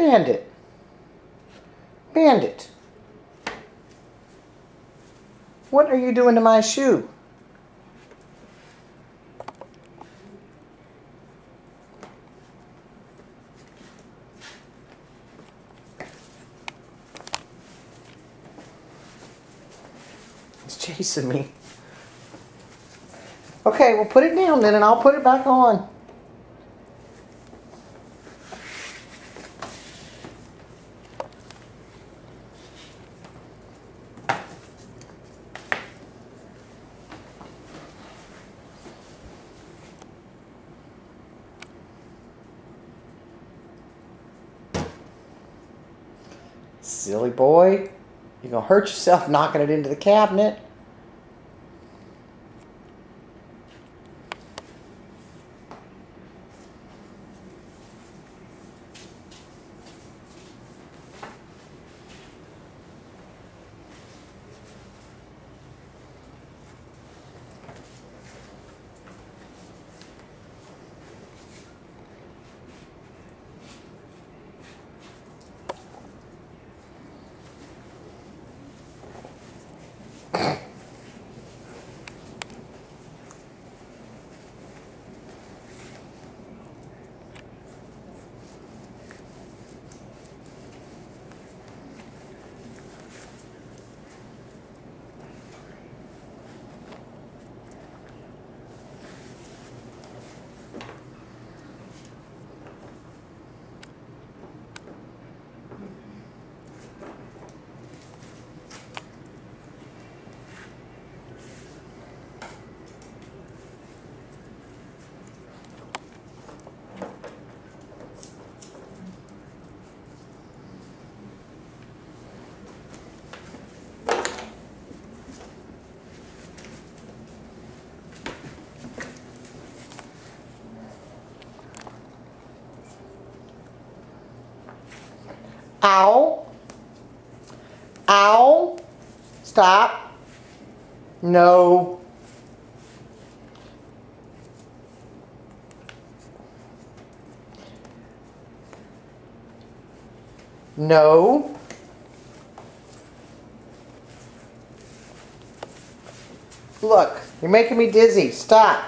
Bandit. Bandit. What are you doing to my shoe? It's chasing me. Okay, well put it down then and I'll put it back on. Silly boy. You're going to hurt yourself knocking it into the cabinet. Ow. Ow. Stop. No. No. Look, you're making me dizzy. Stop.